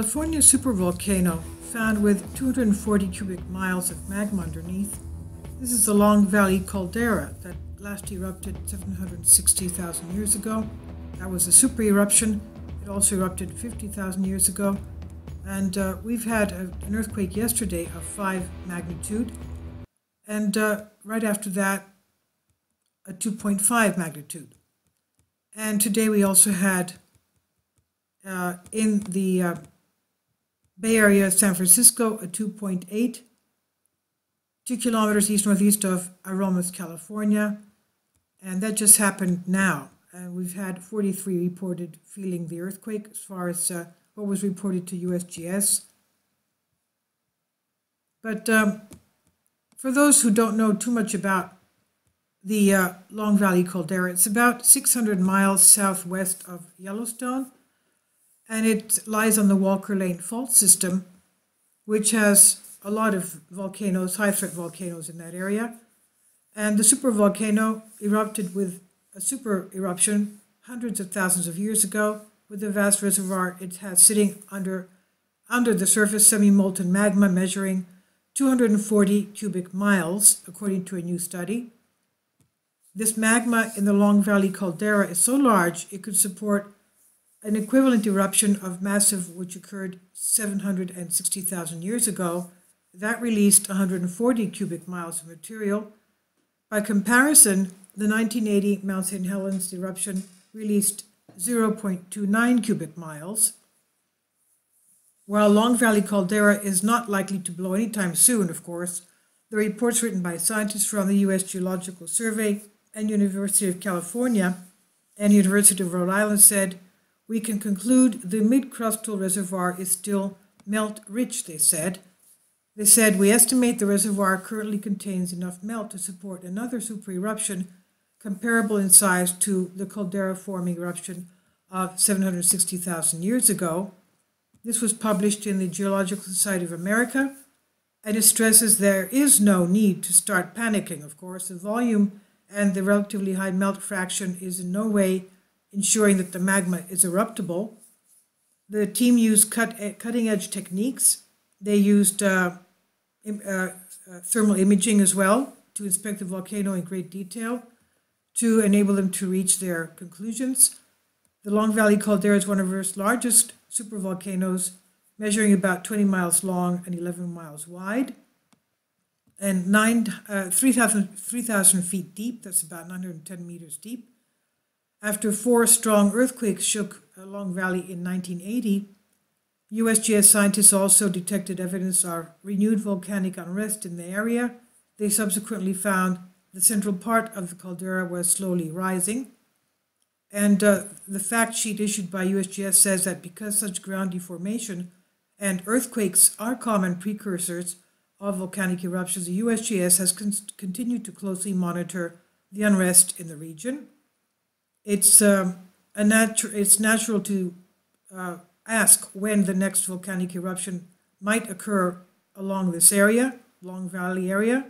California supervolcano, found with 240 cubic miles of magma underneath. This is the Long Valley caldera that last erupted 760,000 years ago. That was a super eruption. It also erupted 50,000 years ago. And uh, we've had a, an earthquake yesterday of 5 magnitude. And uh, right after that, a 2.5 magnitude. And today we also had uh, in the uh, Bay Area, of San Francisco, a 2.8, two kilometers east northeast of Aromas, California. And that just happened now. And we've had 43 reported feeling the earthquake as far as uh, what was reported to USGS. But um, for those who don't know too much about the uh, Long Valley caldera, it's about 600 miles southwest of Yellowstone and it lies on the Walker Lane Fault System, which has a lot of volcanoes, high threat volcanoes in that area. And the supervolcano erupted with a super eruption hundreds of thousands of years ago with a vast reservoir it has sitting under, under the surface semi molten magma measuring 240 cubic miles, according to a new study. This magma in the Long Valley caldera is so large it could support an equivalent eruption of massive which occurred 760,000 years ago, that released 140 cubic miles of material. By comparison, the 1980 Mount St. Helens eruption released 0.29 cubic miles. While Long Valley caldera is not likely to blow anytime soon, of course, the reports written by scientists from the U.S. Geological Survey and University of California and University of Rhode Island said we can conclude the mid-crustal reservoir is still melt-rich, they said. They said, we estimate the reservoir currently contains enough melt to support another super eruption comparable in size to the caldera forming eruption of 760,000 years ago. This was published in the Geological Society of America, and it stresses there is no need to start panicking, of course. The volume and the relatively high melt fraction is in no way ensuring that the magma is eruptible. The team used cut, eh, cutting edge techniques. They used uh, uh, uh, thermal imaging as well to inspect the volcano in great detail to enable them to reach their conclusions. The Long Valley caldera is one of Earth's largest supervolcanoes, measuring about 20 miles long and 11 miles wide, and 9, uh, 3,000 3, feet deep. That's about 910 meters deep. After four strong earthquakes shook Long Valley in 1980, USGS scientists also detected evidence of renewed volcanic unrest in the area. They subsequently found the central part of the caldera was slowly rising. And uh, the fact sheet issued by USGS says that because such ground deformation and earthquakes are common precursors of volcanic eruptions, the USGS has con- continued to closely monitor the unrest in the region it's um, a natu- it's natural to uh, ask when the next volcanic eruption might occur along this area, Long Valley area.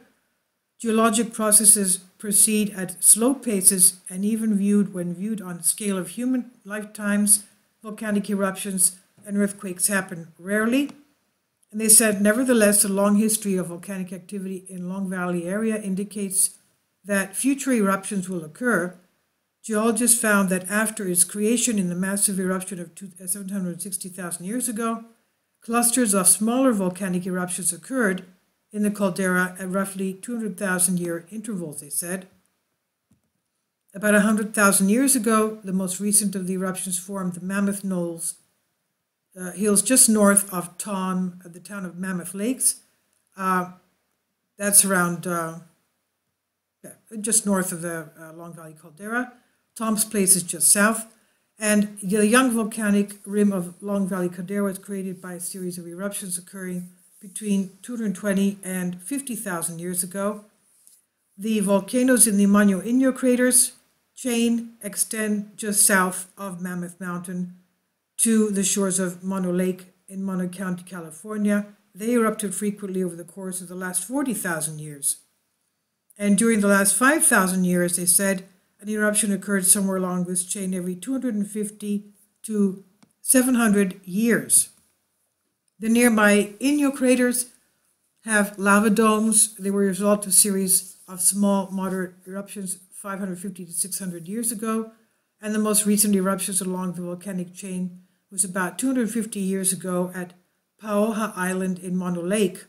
Geologic processes proceed at slow paces and even viewed when viewed on scale of human lifetimes, volcanic eruptions and earthquakes happen rarely. And they said, nevertheless, a long history of volcanic activity in Long Valley area indicates that future eruptions will occur, Geologists found that after its creation in the massive eruption of 760,000 years ago, clusters of smaller volcanic eruptions occurred in the caldera at roughly 200,000 year intervals, they said. About 100,000 years ago, the most recent of the eruptions formed the Mammoth Knolls uh, hills just north of Tom, uh, the town of Mammoth Lakes. Uh, that's around uh, just north of the uh, Long Valley caldera. Tom's Place is just south. And the young volcanic rim of Long Valley Caldera was created by a series of eruptions occurring between 220 and 50,000 years ago. The volcanoes in the Mono Inyo craters chain extend just south of Mammoth Mountain to the shores of Mono Lake in Mono County, California. They erupted frequently over the course of the last 40,000 years. And during the last 5,000 years, they said an eruption occurred somewhere along this chain every 250 to 700 years. The nearby Inyo craters have lava domes. They were a result of a series of small, moderate eruptions 550 to 600 years ago. And the most recent eruptions along the volcanic chain was about 250 years ago at Paoha Island in Mono Lake.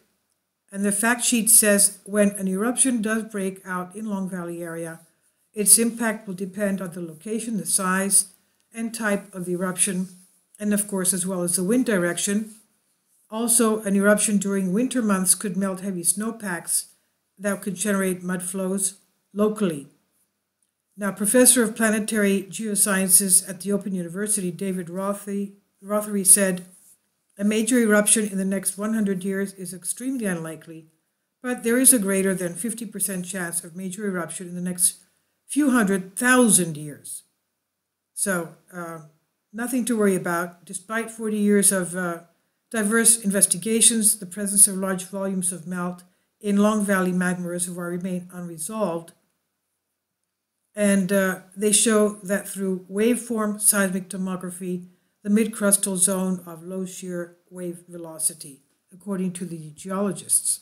And the fact sheet says when an eruption does break out in Long Valley area, its impact will depend on the location, the size, and type of the eruption, and of course, as well as the wind direction. Also, an eruption during winter months could melt heavy snowpacks that could generate mud flows locally. Now, Professor of Planetary Geosciences at the Open University, David Rothery, Rothery said, a major eruption in the next 100 years is extremely unlikely, but there is a greater than 50% chance of major eruption in the next few hundred thousand years. So, uh, nothing to worry about. Despite 40 years of uh, diverse investigations, the presence of large volumes of melt in Long Valley Magma Reservoir remain unresolved. And uh, they show that through waveform seismic tomography, the mid-crustal zone of low shear wave velocity, according to the geologists.